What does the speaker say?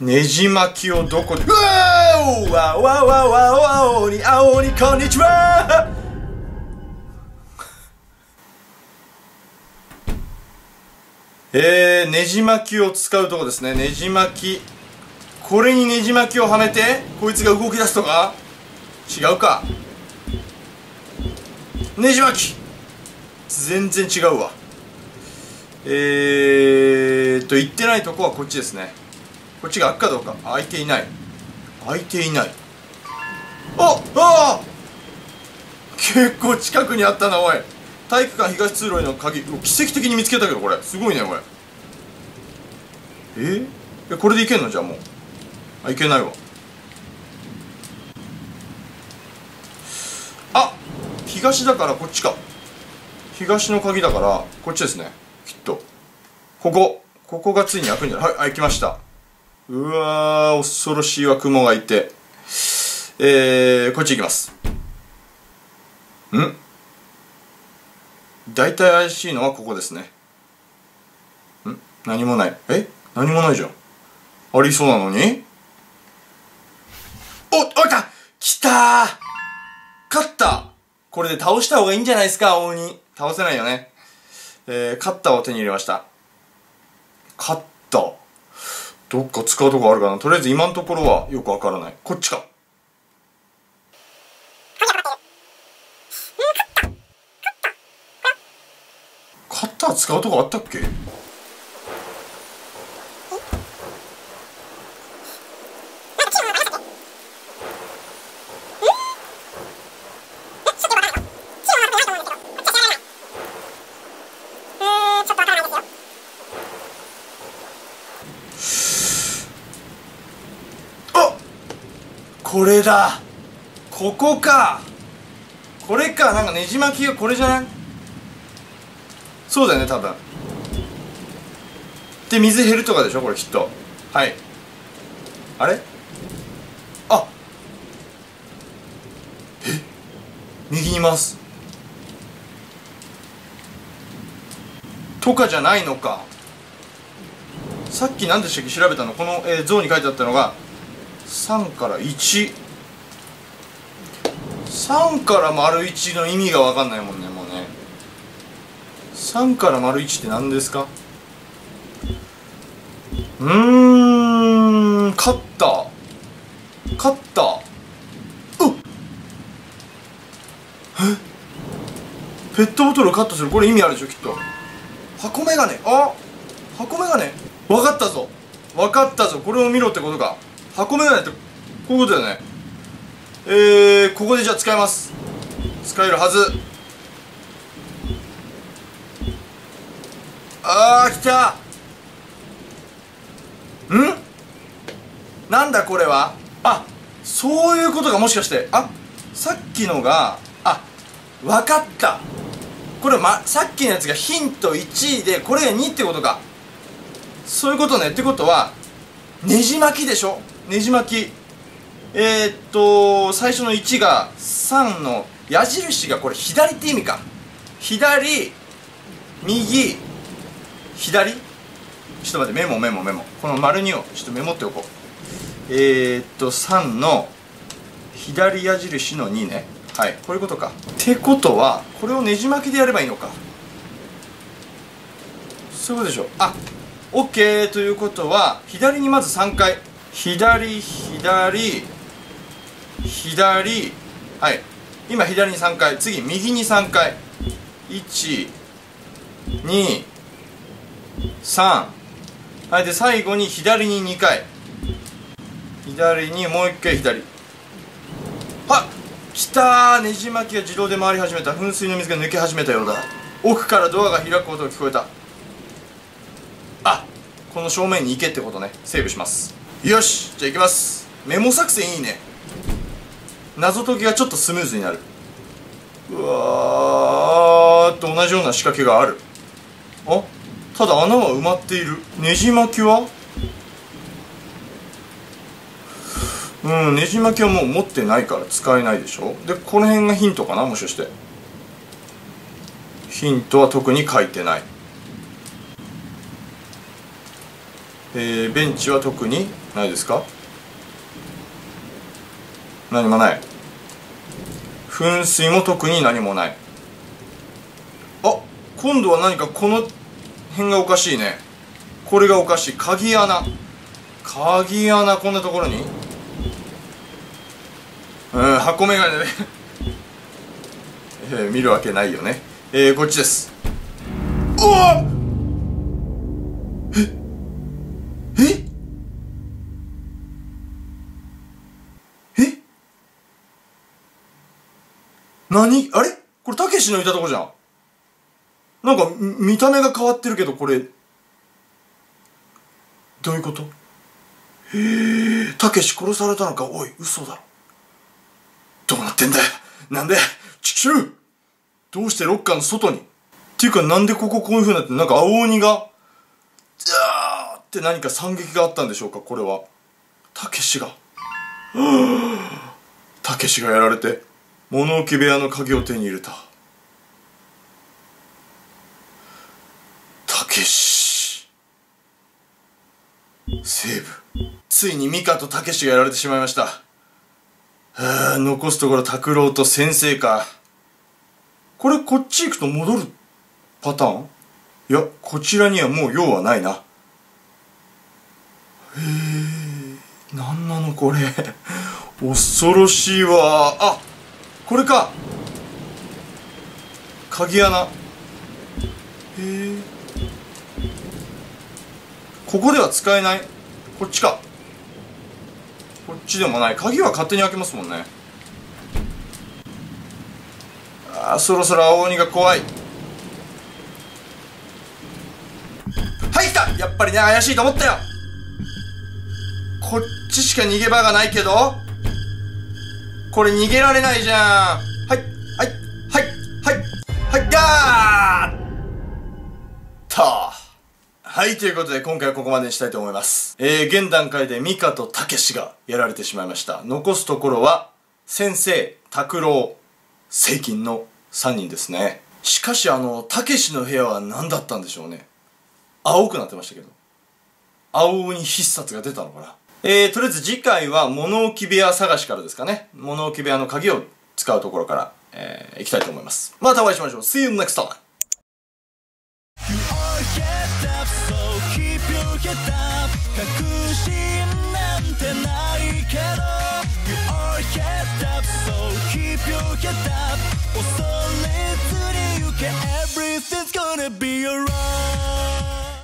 ねじ巻きをどこでうわーわわわわわおにあおにこんにちは。えー、ねじ巻きを使うとこですね。ねじ巻き。これにねじ巻きをはめてこいつが動き出すとか？違うか。ねじ巻き。全然違うわ。えーっと行ってないとこはこっちですね。こっちが開くかどうか。開いていない。開いていない。ああ結構近くにあったなおい。体育館東通路への鍵。奇跡的に見つけたけどこれ。すごいねこれ。え？えこれでいけんの？じゃあもう。あいけないわ。あ東だからこっちか。東の鍵だからこっちですね。きっと。ここ。ここがついに開くんじゃない。はい開きました。うわー恐ろしいわ雲がいて。えー、こっち行きます。ん？大体怪しいのはここですね。ん？何もない。え？何もないじゃん。ありそうなのに？お、おいた！来たー！勝った！これで倒した方がいいんじゃないですか、大に。倒せないよね。えー、カッターを手に入れました。カッター。どっか使うとこあるかなとりあえず今のところはよくわからない。こっちか。カッター使うとこあったっけ？これだ。ここか。これか。なんかねじ巻きがこれじゃない？そうだよね多分。で水減るとかでしょ？これきっと。はい。あれ？あ。え？右にいます。とかじゃないのか。さっき何でしたっけ？調べたの。この、えー、像に書いてあったのが3から13から丸1の意味が分かんないもんねもうね。3から丸1って何ですか？うーんカッター。カッター。うっ。え？ペットボトルをカットする。これ意味あるでしょきっと。箱メガネ。あ箱メガネ。分かったぞ。分かったぞ。これを見ろってことか。箱メガネってこういうことだよね。えー、ここでじゃあ使えます。使えるはず。あー来た。ん？なんだこれは？あそういうことがもしかして。あさっきのがあ分かった。これ、ま、さっきのやつがヒント1でこれが2ってことか。そういうことね。ってことはねじ巻きでしょ。ねじ巻き。えー、っと最初の1が3の矢印がこれ左って意味か。左右左。ちょっと待ってメモメモメモ。この丸2をちょっとメモっておこう。えー、っと3の左矢印の2ね。はいこういうことか。ってことはこれをねじ巻きでやればいいのか。そういうことでしょあ OK ということは左にまず3回。左左左はい。今左に3回次右に3回。123はい。で最後に左に2回。左にもう1回左。はっ！きたねじ巻きが自動で回り始めた。噴水の水が抜け始めたようだ。奥からドアが開く音が聞こえた。あこの正面に行けってことね。セーブします。よしじゃあ行きます。メモ作戦いいね。謎解きがちょっとスムーズになる。うわーっと同じような仕掛けがある。あただ穴は埋まっている。ねじ巻きは？うんねじ巻きはもう持ってないから使えないでしょ。でこの辺がヒントかなもしかして。ヒントは特に書いてない。えー、ベンチは特にないですか？何もない。噴水も特に何もない。あ今度は何かこの辺がおかしいね。これがおかしい。鍵穴。鍵穴こんなところに？うん箱眼鏡で。えー、見るわけないよね。えー、こっちです。うわ何？あれ？これたけしのいたとこじゃん。なんか見た目が変わってるけどこれ。どういうこと？へえたけし殺されたのか？おい嘘だろ。どうなってんだよ。なんで？チキシュどうしてロッカーの外に？っていうかなんでこここういう風になってなんか青鬼がじゃーって何か惨劇があったんでしょうか？これは。たけしが。たけしがやられて。物置部屋の鍵を手に入れた。たけし。セーブついにミカとたけしがやられてしまいました。はあ残すところ拓郎と先生か。これこっち行くと戻るパターン？いやこちらにはもう用はないな。へえ何なのこれ。恐ろしいわ。あこれか。鍵穴。へえ。ここでは使えない。こっちか。こっちでもない。鍵は勝手に開けますもんね。あそろそろ青鬼が怖い。はい来た。やっぱりね怪しいと思ったよ。こっちしか逃げ場がないけど。これ逃げられないじゃんはいはいはいはいはいやーったはい、ということで今回はここまでにしたいと思います。えー、現段階でミカとタケシがやられてしまいました。残すところは、先生、拓郎、セイキンの3人ですね。しかしあの、タケシの部屋は何だったんでしょうね。青くなってましたけど。青鬼必殺が出たのかな。えー、とりあえず次回は物置部屋探しからですかね。物置部屋の鍵を使うところから、えー、行きたいと思います。またお会いしましょう。See you next time!